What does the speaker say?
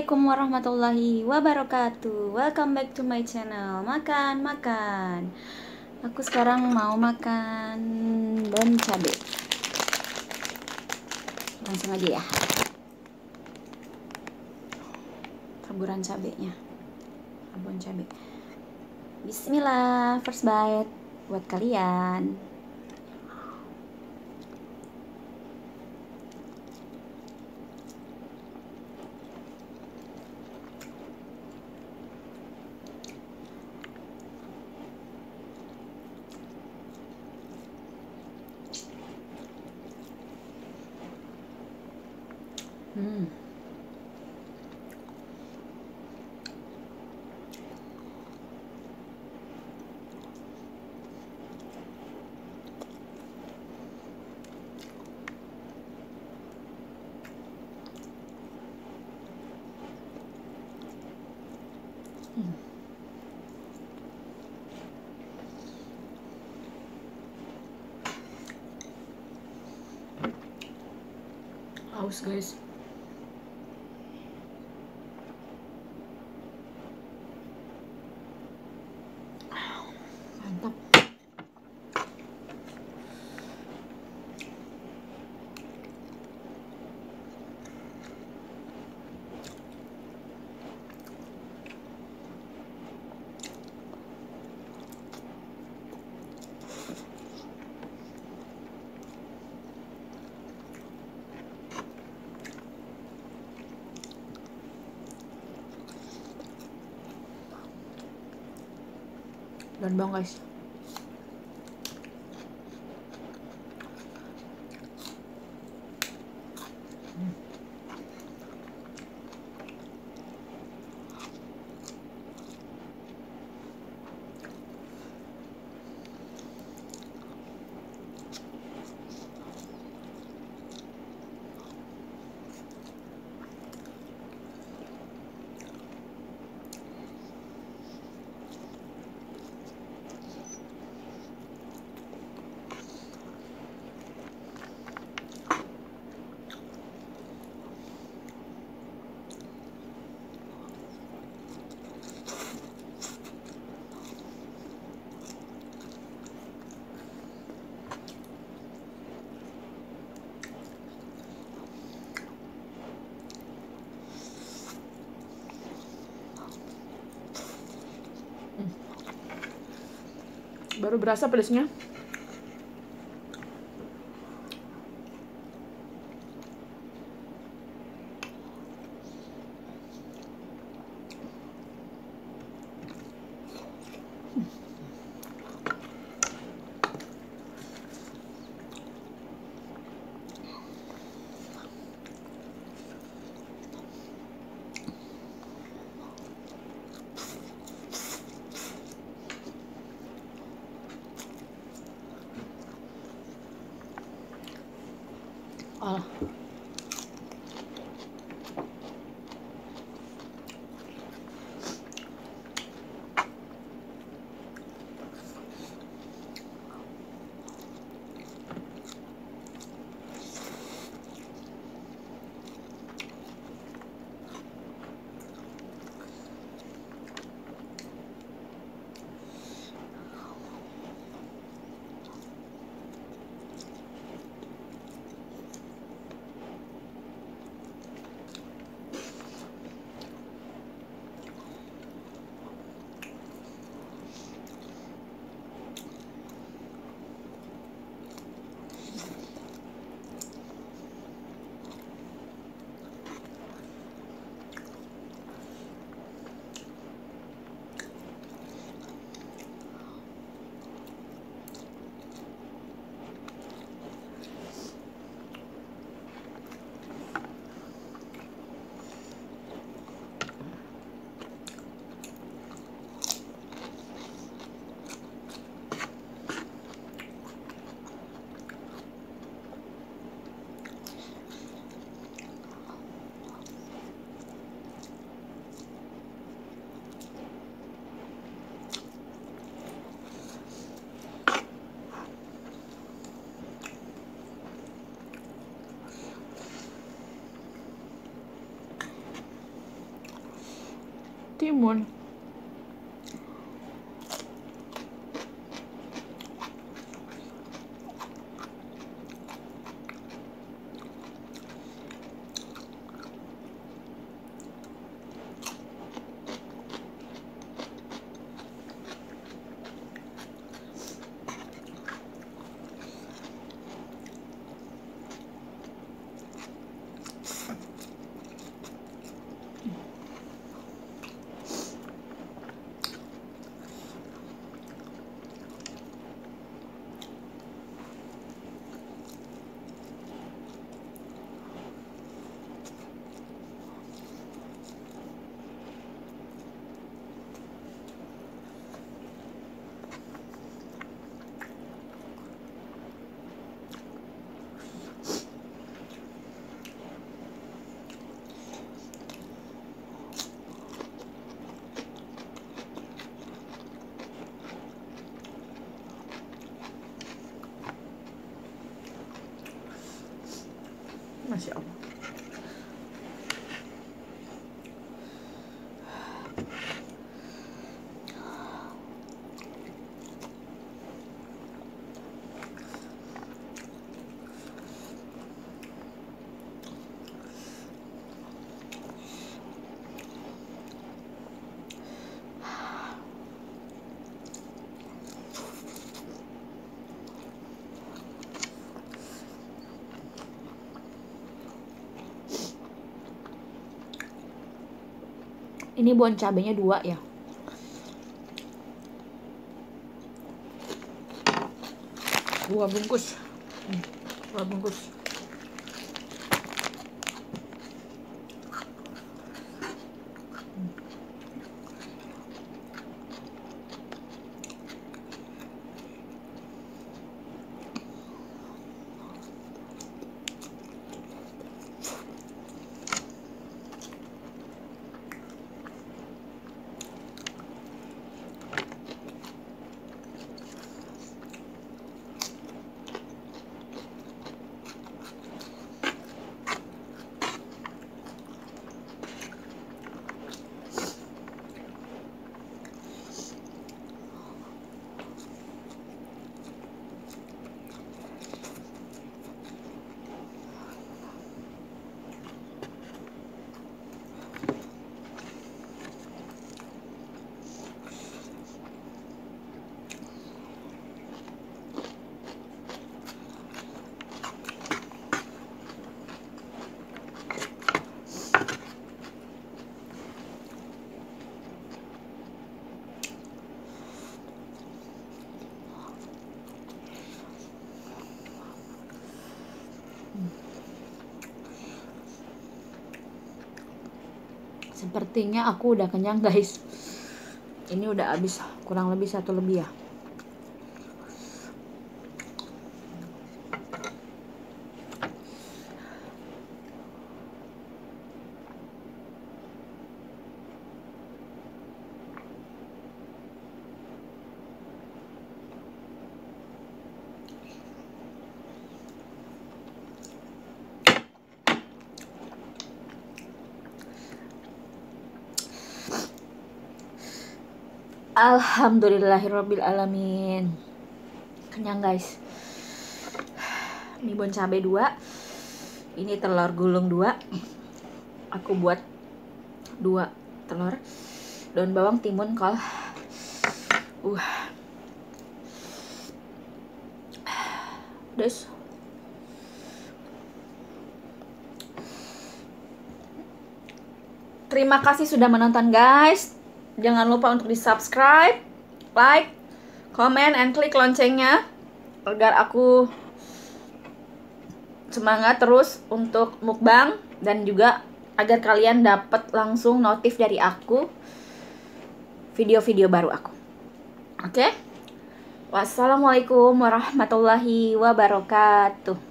Assalamualaikum warahmatullahi wabarakatuh. Welcome back to my channel. Makan, makan. Aku sekarang mau makan Bon cabe. Langsung aja ya. Taburan cabenya. Bon cabe. Bismillah First bite Buat kalian Haus guys. Dan bang guys. Baru berasa pedasnya. Oh. timun One. 行 ini bon cabenya dua ya. Dua bungkus. Hmm, dua bungkus Sepertinya aku udah kenyang guys. Ini udah habis kurang lebih satu lebih ya. Alhamdulillahirabbil alamin. Kenyang guys. Ini bon cabe dua. Ini telur gulung dua. Aku buat dua telur. Daun bawang timun kol. Uh. Des. Terima kasih sudah menonton guys. Jangan lupa untuk di subscribe, like, comment, and klik loncengnya agar aku semangat terus untuk mukbang dan juga agar kalian dapat langsung notif dari aku video-video baru aku. Oke? Okay? Wassalamualaikum warahmatullahi wabarakatuh.